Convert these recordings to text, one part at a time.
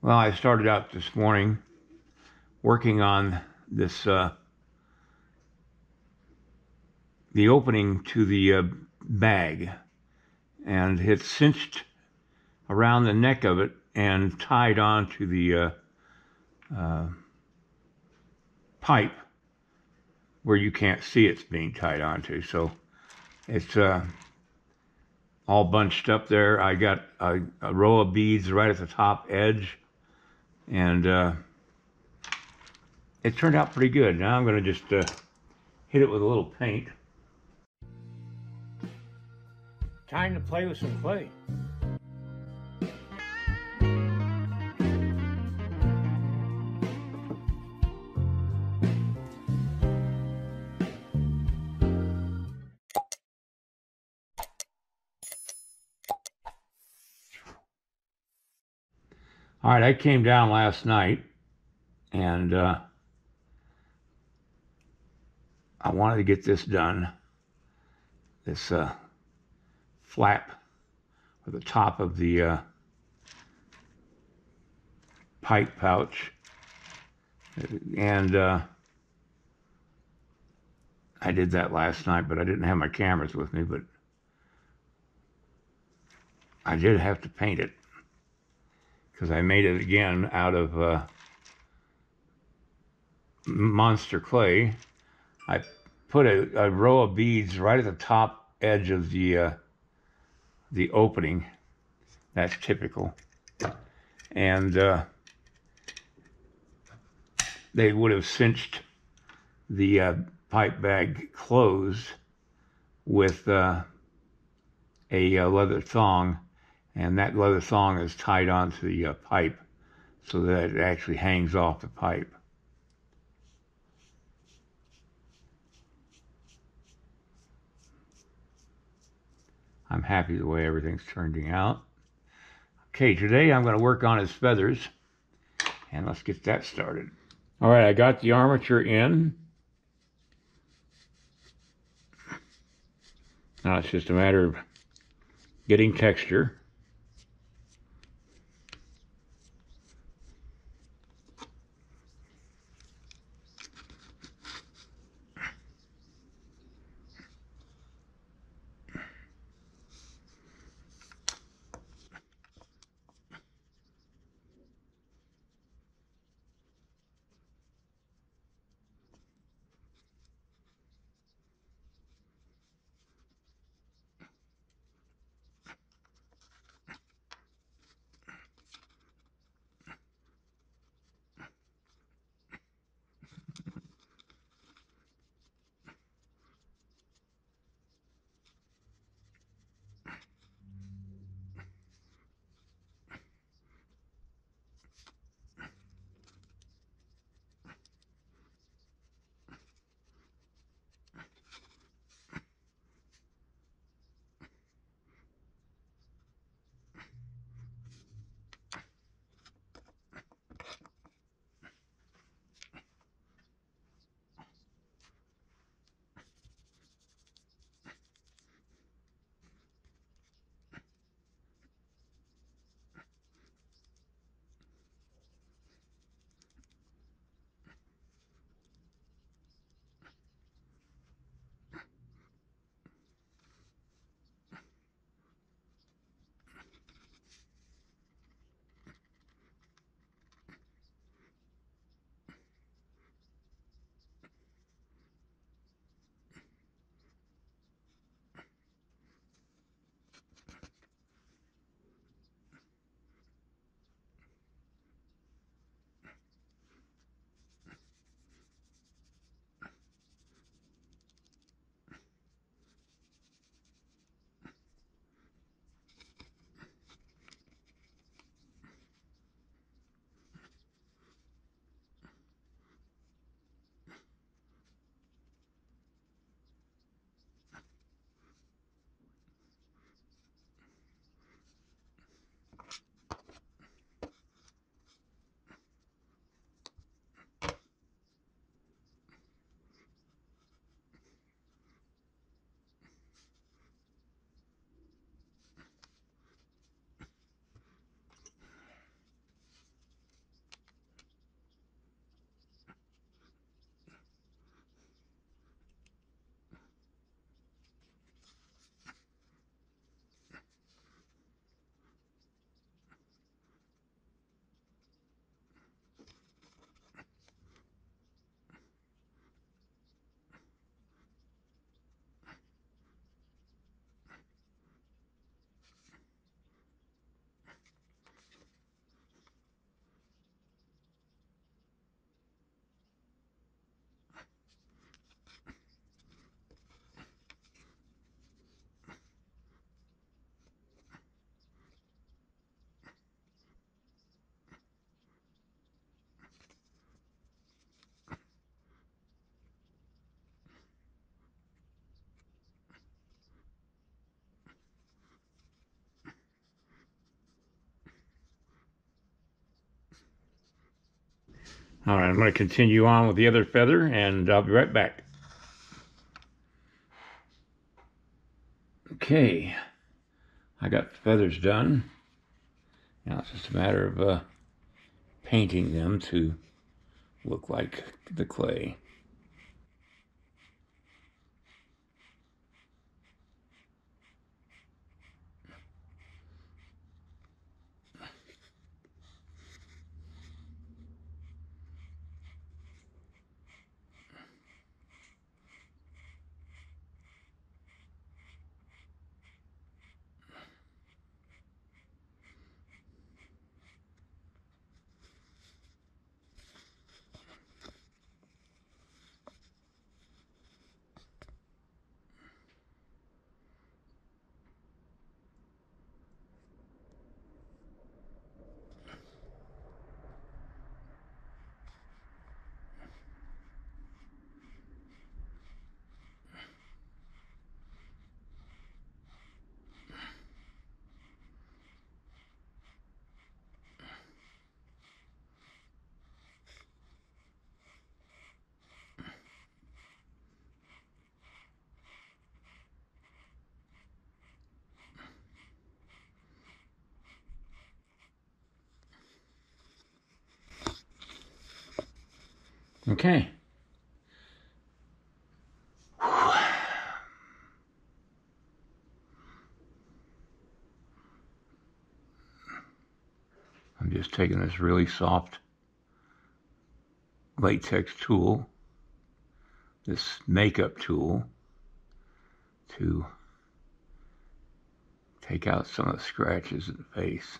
Well, I started out this morning working on this, uh, the opening to the uh, bag, and it's cinched around the neck of it and tied onto the uh, uh, pipe where you can't see it's being tied onto. So it's uh, all bunched up there. I got a, a, row of beads right at the top edge, and uh, it turned out pretty good. Now I'm going to just uh, hit it with a little paint. Time to play with some clay. All right, I came down last night and uh, I wanted to get this done. This uh, flap or the top of the uh, pipe pouch. And uh, I did that last night, but I didn't have my cameras with me, but I did have to paint it because I made it again out of uh, monster clay. I put a, a, row of beads right at the top edge of the uh, the opening. That's typical, and uh, they would have cinched the uh, pipe bag closed with uh, a uh, leather thong and that leather thong is tied onto the uh, pipe so that it actually hangs off the pipe. I'm happy the way everything's turning out. Okay, today I'm going to work on his feathers, and let's get that started. All right, I got the armature in. Now it's just a matter of getting texture. All right, I'm going to continue on with the other feather and I'll be right back. Okay, I got the feathers done. Now it's just a matter of uh, painting them to look like the clay. Okay. I'm just taking this really soft latex tool, this makeup tool, to take out some of the scratches in the face.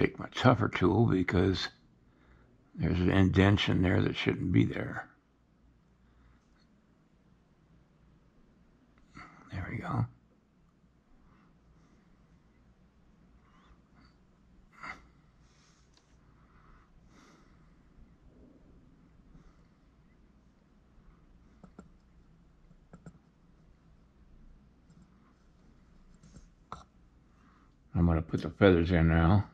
Take my tougher tool because there's an indentation there that shouldn't be there. There we go. I'm going to put the feathers in now.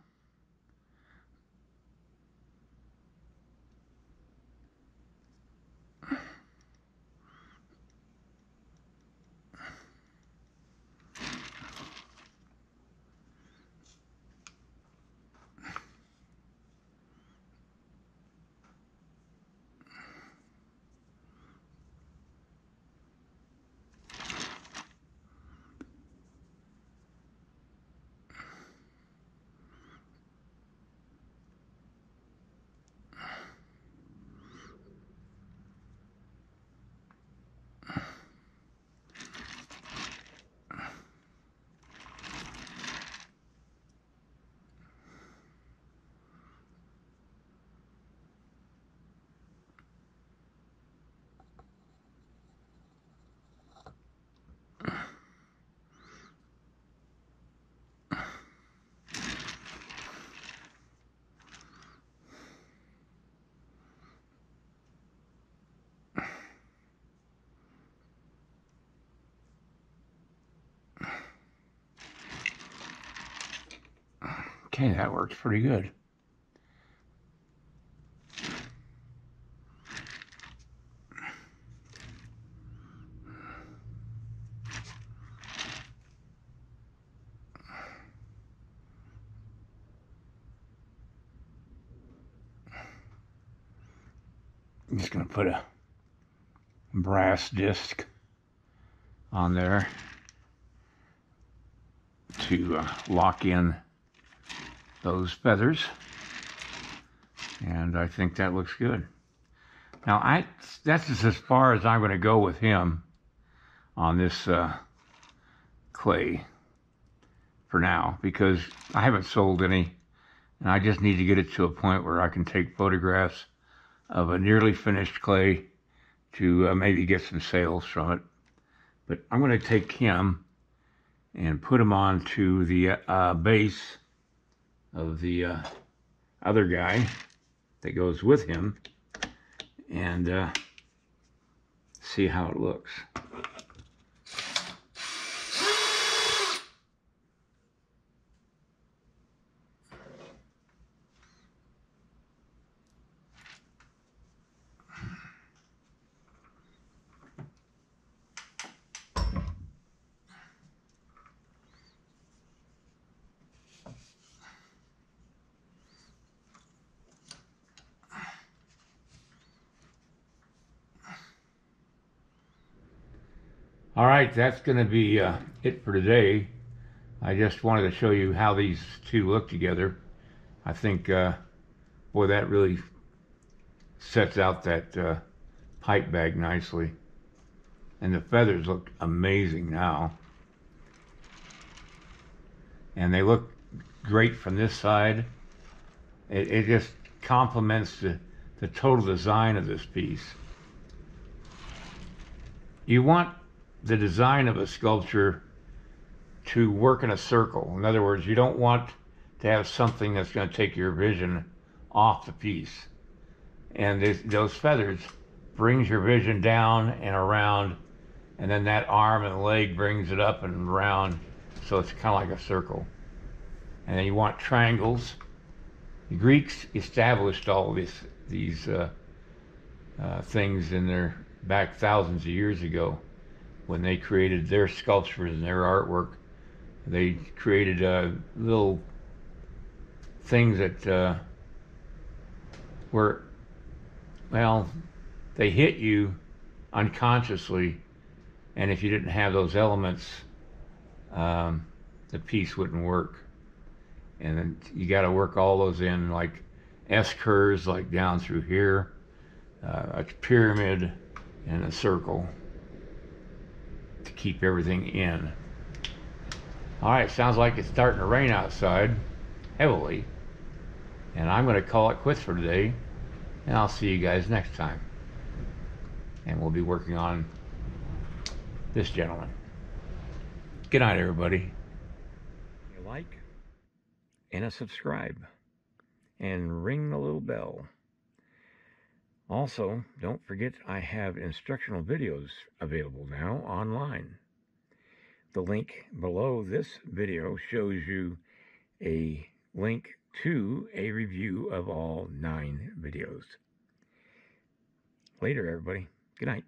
Okay, that works pretty good. I'm just going to put a brass disc on there to uh, lock in those feathers. And I think that looks good. Now, I that's as far as I'm going to go with him on this uh, clay. for now because I haven't sold any and I just need to get it to a point where I can take photographs of a nearly finished clay to uh, maybe get some sales from it. But I'm going to take him and put him onto the uh, base of the uh, other guy that goes with him and uh, see how it looks. All right, that's going to be uh, it for today. I just wanted to show you how these two look together. I think, uh, boy, that really sets out that uh, pipe bag nicely. And the feathers look amazing now. And they look great from this side. It, it just complements the, the total design of this piece. You want the design of a sculpture to work in a circle. In other words, you don't want to have something that's going to take your vision off the piece. And this, those feathers brings your vision down and around, and then that arm and leg brings it up and around, so it's kind of like a circle. And then you want triangles. The Greeks established all this, these uh, uh, things in their back thousands of years ago when they created their sculptures and their artwork. They created uh, little things that uh, were, well, they hit you unconsciously, and if you didn't have those elements, um, the piece wouldn't work. And then you got to work all those in, like S curves, like down through here, uh, a pyramid, and a circle to keep everything in. All right, sounds like it's starting to rain outside heavily. And I'm going to call it quits for today. And I'll see you guys next time. And we'll be working on this gentleman. Good night, everybody. You like and a subscribe and ring the little bell. Also, don't forget I have instructional videos available now online. The link below this video shows you a link to a review of all nine videos. Later, everybody. Good night.